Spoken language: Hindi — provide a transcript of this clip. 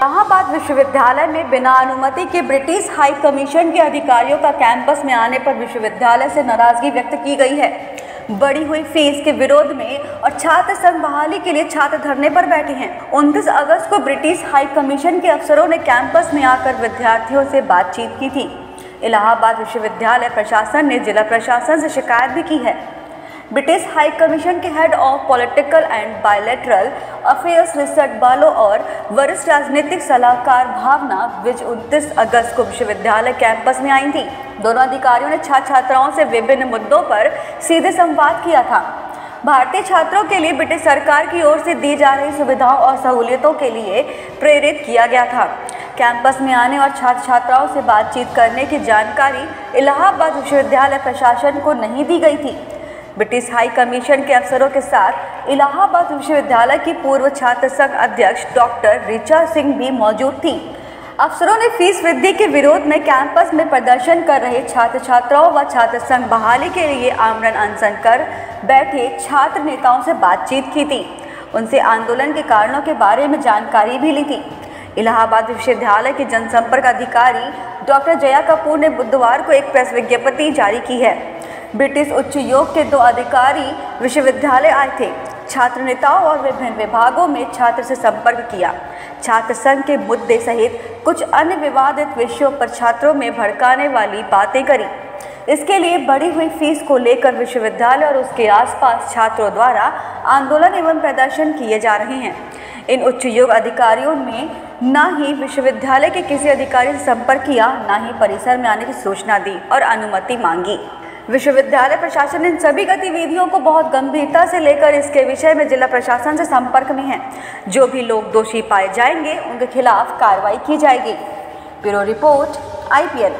विश्वविद्यालय में बिना अनुमति के ब्रिटिश हाई कमीशन के अधिकारियों का कैंपस में आने पर विश्वविद्यालय से नाराज़गी व्यक्त की गई है। बढ़ी हुई फ़ीस के विरोध में और छात्र संघ बहाली के लिए छात्र धरने पर बैठे हैं। 29 अगस्त को ब्रिटिश हाई कमीशन के अफसरों ने कैंपस में आकर विद्यार्थियों से बातचीत की थी। इलाहाबाद विश्वविद्यालय प्रशासन ने जिला प्रशासन से शिकायत भी की है। ब्रिटिश हाई कमीशन के head of political and bilateral affairs research बालो और वरिष्ठ राजनीतिक सलाहकार भावना विज 29 अगस्त को विश्वविद्यालय कैंपस में आई थी। दोनों अधिकारियों ने छात्र छात्राओं से विभिन्न मुद्दों पर सीधे संवाद किया था। भारतीय छात्रों के लिए ब्रिटिश सरकार की ओर से दी जा रही सुविधाओं और सहूलियतों के लिए प्रेरित किया गया था। कैंपस में आने और छात्र छात्राओं से बातचीत करने की जानकारी इलाहाबाद विश्वविद्यालय प्रशासन को नहीं दी गई थी। ब्रिटिश हाई कमीशन के अफसरों के साथ इलाहाबाद विश्वविद्यालय की पूर्व छात्र संघ अध्यक्ष डॉक्टर रिचा सिंह भी मौजूद थी। अफसरों ने फ़ीस वृद्धि के विरोध में कैंपस में प्रदर्शन कर रहे छात्र छात्राओं व छात्र संघ बहाली के लिए आमरण अनशन कर बैठे छात्र नेताओं से बातचीत की थी। उनसे आंदोलन के कारणों के बारे में जानकारी भी ली थी। इलाहाबाद विश्वविद्यालय के जनसंपर्क अधिकारी डॉक्टर जया कपूर ने बुधवार को एक प्रेस विज्ञप्ति जारी की है। ब्रिटिश उच्च योग के दो अधिकारी विश्वविद्यालय आए थे। छात्र नेताओं और विभिन्न विभागों में छात्र से संपर्क किया। छात्र संघ के मुद्दे सहित कुछ अन्य विवादित विषयों पर छात्रों में भड़काने वाली बातें करी। इसके लिए बढ़ी हुई फ़ीस को लेकर विश्वविद्यालय और उसके आसपास छात्रों द्वारा आंदोलन एवं प्रदर्शन किए जा रहे हैं। इन उच्च योग अधिकारियों में न ही विश्वविद्यालय के किसी अधिकारी से संपर्क किया, न ही परिसर में आने की सूचना दी और अनुमति मांगी। विश्वविद्यालय प्रशासन इन सभी गतिविधियों को बहुत गंभीरता से लेकर इसके विषय में जिला प्रशासन से संपर्क में है। जो भी लोग दोषी पाए जाएँगे, उनके खिलाफ कार्रवाई की जाएगी। Bureau report, IPL.